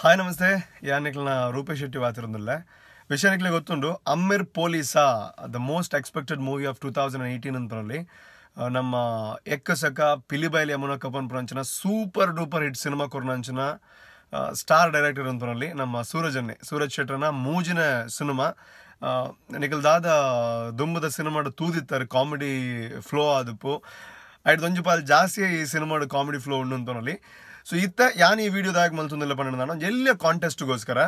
Hi, ನಮಸ್ತೆ. ಯಾನಿಕ್ಲನ ರೂಪೇಶ್ ಶೆಟ್ಟಿ ಮಾತಿರೋದಿಲ್ಲ ವಿಷಯನಿಕ್ಲೆ ಗೊತ್ತುಂಡು Ammer Polisa the most expected movie of two thousand eighteen ಅಂತರಲ್ಲಿ ನಮ್ಮ ಎಕ್ಕಸಕ ಪಿಲಿಬೈಲಿ ಯಮುನ ಕಪನ್ ಪ್ರಂಚನ ಸೂಪರ್ ಡೂಪರ್ ಹಿಟ್ ಸಿನಿಮಾ ಕೊರ್ನಂಚಿನ ಸ್ಟಾರ್ ಡೈರೆಕ್ಟರ್ ಅಂತರಲ್ಲಿ ನಮ್ಮ ಸೂರಜನ್ನೇ, ಸೂರಜ್ ಶೆಟ್ಟರ್ನ ಮೂಜಿನ ಸಿನಿಮಾ ನಿಖಲ್ದಾದ ದುಂಬದ ಸಿನಿಮಾಡು ತೂದಿತ್ತಾರೆ ಕಾಮಿಡಿ ಫ್ಲೋ ಆದಪ್ಪು. ಐದು ಒಂಜು ಪಾಲ್ ಜಾಸ್ತಿ ಈ ಸಿನಿಮಾಡು ಕಾಮಿಡಿ ಫ್ಲೋ ಉಂಡು ಅಂತನಲ್ಲಿ ಸೊ ಇತ್ತ, ಯಾನ್ ಈ ವಿಡಿಯೋದಾಗ ಮಲ್ತೊಂದಿಲ್ಲ ಪಂಡ ನಾನು. ಕಾಂಟೆಸ್ಟ್ ಕಾಂಟೆಸ್ಟ್ಗೋಸ್ಕರ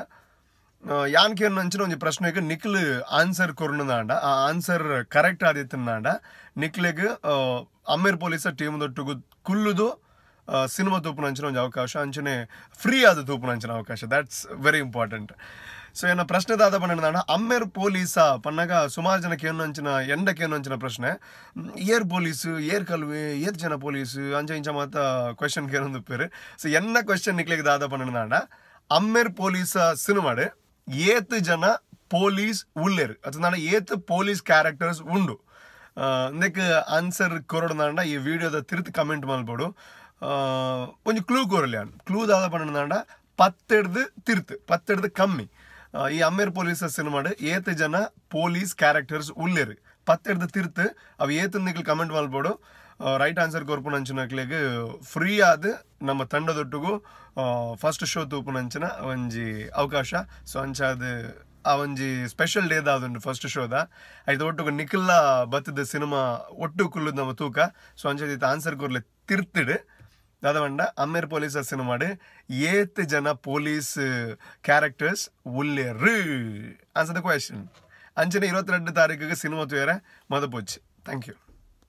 ಯಾನ್ ಕೇರ್ ನಂಚಿನ ಒಂದು ಪ್ರಶ್ನೆಗೆ ನಿಖಿಲ್ ಆನ್ಸರ್ ಕೊರ್ನದಾಂಡ ಆ ಆನ್ಸರ್ ಕರೆಕ್ಟ್ ಆದಿತ್ತಂದಾಂಡ ನಿಖಿಲಿಗೆ ಅಮೀರ್ ಪೊಲೀಸ ಟೀಮ್ ದೊಟ್ಟಿಗೂ ಕುಲ್ಲುದು ಸಿನಿಮಾ ತೂಪುನಂಚಿನ ಒಂದು ಅವಕಾಶ ಅಂಚನೆ ಫ್ರೀ ಆದ ತೂಪುನಂಚಿನ ಅವಕಾಶ. ದ್ಯಾಟ್ಸ್ ವೆರಿ ಇಂಪಾರ್ಟೆಂಟ್ ಸೊ ಏನ ಪ್ರಶ್ನೆ ದಾದ ಪಂಡ ಅಮ್ಮೇರ್ ಪೊಲೀಸ, ಪನ್ನಗ ಸುಮಾರು ಜನಕ್ಕೆ ಏನು ಅಂಚಿನ ಎಂಡಕ್ಕೆ ಏನು ಅಂಚಿನ ಪ್ರಶ್ನೆ? ಏರ್ ಪೊಲೀಸ್, ಏರ್ ಕಲ್ವೆ ಏತ್ ಜನ ಪೊಲೀಸ್ ಅಂಚ ಇಂಚ ಮಾತ ಕ್ವೆಶನ್ ಕೇಳೊಂದು ಪೇರು ಸೊ ಎನ್ನ ಕ್ವೆಶನ್ ನಿಕ್ಲಿಗೆ ದಾದ ಪಂಡ ಅಮ್ಮೇರ್ ಪೊಲೀಸ ಸಿನಿಮಾಡು ಏತ್ ಜನ ಪೊಲೀಸ್ ಉಳ್ಳೇರು. ಅದು ಏತ್ ಪೊಲೀಸ್ ಕ್ಯಾರೆಕ್ಟರ್ಸ್ ಉಂಡು. ಇದಕ್ಕೆ ಆನ್ಸರ್ ಕೊರಡ್ದಾಂಡ ಈ ವಿಡಿಯೋದ ತಿರ್ತು ಕಮೆಂಟ್ ಮಾಡ್ಬೋಡು ಒಂದು ಕ್ಲೂ ಕೊರಲಿ ಅನ್ ಕ್ಲೂ ದಾದ ಪಂಡ ಪತ್ತೆಡ್ದು ತಿರ್ತು, ಪತ್ತೆಡ್ದು ಕಮ್ಮಿ. ಈ ಅಮ್ಮೇರ್ ಪೊಲೀಸ್ ಸಿನಿಮಾಡು ಏತ್ ಜನ ಪೊಲೀಸ್ ಕ್ಯಾರೆಕ್ಟರ್ಸ್ ಉಳ್ಳೇರು ಪತ್ತೆಡ್ದು ತಿರ್ತು, ಅವು ಏತ್ ನಿಕ್ಲು ಕಮೆಂಟ್ ಮಾಡ್ಬೋಡು ರೈಟ್ ಆನ್ಸರ್ ಕೊರ್ಪುನಂಚಿನಕ್ಲೆಗ್ ಫ್ರೀ ಆದ ನಮ್ಮ ತಂಡದೊಟ್ಟಿಗೂ ಫಸ್ಟ್ ಶೋ ತೂಪುನಂಚಿನ ಒಂಜಿ ಅವಕಾಶ. ಸೊ ಅಂಚಾದ ಆ ಒಂಜಿ ಸ್ಪೆಷಲ್ ಡೇ ಅದೊಂದು ಫಸ್ಟ್ ಶೋದ ಐದು ಒಟ್ಟಿಗೆ ನಿಖಿಲ್ಲ ಬತ್ತದ ಸಿನಿಮಾ ಒಟ್ಟು ಕುಲ್ಲುದು ನಮ್ಮ ತೂಕ. ಸೊ ಅಂಚದ ಆನ್ಸರ್ ಕೊರ್ಲೆ ತಿರ್ತಿಡು. ದಾದವಂಡ ಅಮ್ಮೇರ್ ಪೊಲೀಸ್ ಸಿನಿಮಾಡು ಏತ್ ಜನ ಪೊಲೀಸ್ ಕ್ಯಾರೆಕ್ಟರ್ಸ್ ಉಲ್ಲೇರು. ಆನ್ಸರ್ ದ ಕ್ವೆಶನ್ ಅಂಚನೆ ಇರುವತ್ತೆರಡು ತಾರೀಕಿಗೆ ಸಿನಿಮಾ ತೂಯರ. ಮದ ಪೋಚ್ ಥ್ಯಾಂಕ್ ಯು